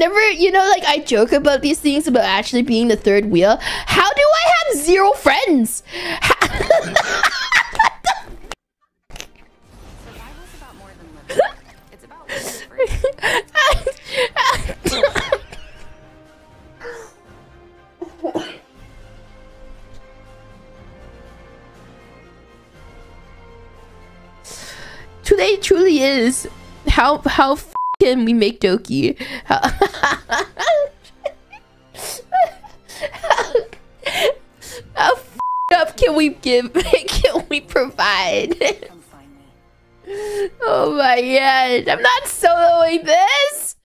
never, you know, like I joke about these things about actually being the third wheel. How do I have zero friends? Today truly is how how can we make Doki? How, how f- up can we give? Can we provide? Come find me. Oh my god, I'm not soloing this!